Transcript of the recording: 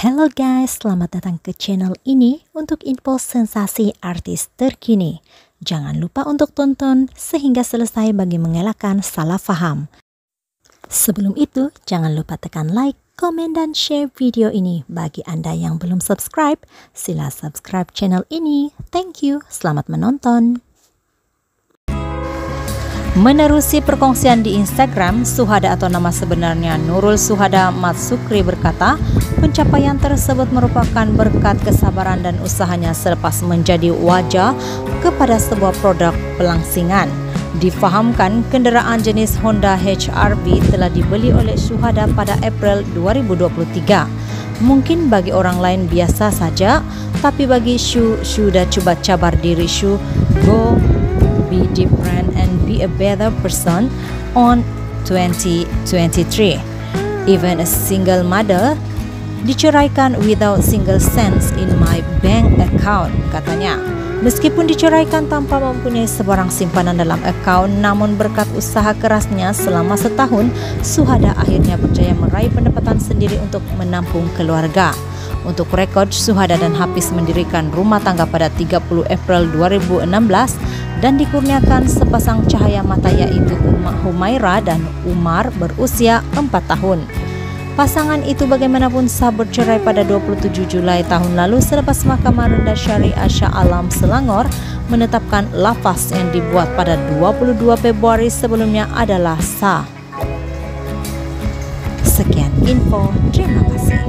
Hello guys, selamat datang ke channel ini untuk info sensasi artis terkini. Jangan lupa untuk tonton sehingga selesai bagi mengelakkan salah faham. Sebelum itu, jangan lupa tekan like, komen, dan share video ini. Bagi Anda yang belum subscribe, sila subscribe channel ini. Thank you, selamat menonton. Menerusi perkongsian di Instagram, Suhada atau nama sebenarnya Nurul Suhada Matsukri berkata, pencapaian tersebut merupakan berkat kesabaran dan usahanya selepas menjadi wajah kepada sebuah produk pelangsingan. Difahamkan kenderaan jenis Honda HR-V telah dibeli oleh Suhada pada April 2023. Mungkin bagi orang lain biasa saja, tapi bagi Shu, sudah coba cabar diri Shu, go be different and be a better person on 2023. Even a single mother diceraikan without single cents in my bank account, katanya. Meskipun diceraikan tanpa mempunyai sebarang simpanan dalam akaun, namun berkat usaha kerasnya selama setahun, Suhada akhirnya berjaya meraih pendapatan sendiri untuk menampung keluarga. Untuk rekod, Suhada dan Hafiz mendirikan rumah tangga pada 30 April 2016 dan dikurniakan sepasang cahaya mata yaitu Umar Humaira dan Umar berusia 4 tahun. Pasangan itu bagaimanapun sah bercerai pada 27 Julai tahun lalu selepas Mahkamah Rendah Syariah Shah Alam Selangor menetapkan lafaz yang dibuat pada 22 Februari sebelumnya adalah sah. Sekian info, terima kasih.